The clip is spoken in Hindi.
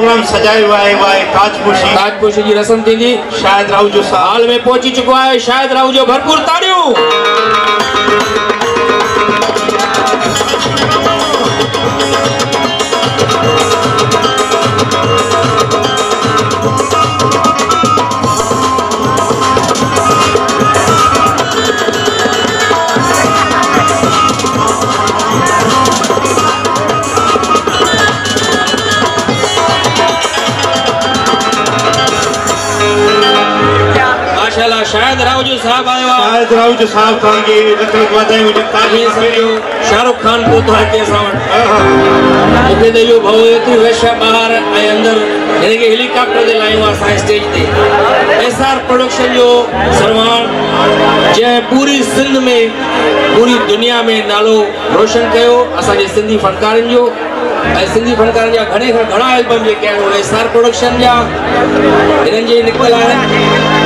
प्रोग्राम सजाए हुआ है वाए ताजपोशी ताजपोशी जी रस्म थी शायद राहू जो साल में पहुँची चुको है शायद राहू जो भरपूर ताड़ियूं माशाल्लाह शायदि जो साहब आयो आहे शायदि राहू साहब तव्हांखे लख लख वाधायूं हुजनि ताज ईअं शाहरुख खान पहुतो आहे कंहिं असां वटि। मूंखे त इहो भाऊ एतिरी आहे ॿाहिरि ऐं अंदरि। हिन खे हेलीकॉप्टर ते लाहियूं आहे असां स्टेज ते एस आर प्रोडक्शन जो सलमान जंहिं पूरी सिंध में पूरी दुनिया में नालो रोशन कयो। असांजे सिंधी फनकारनि जो ऐं सिंधी फनकारनि जा घणे खां घणा एल्बम जेके आहिनि उहे एस आर प्रोडक्शन जा। हिननि जे निकितल आहिनि